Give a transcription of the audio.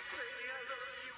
I'll say I love you.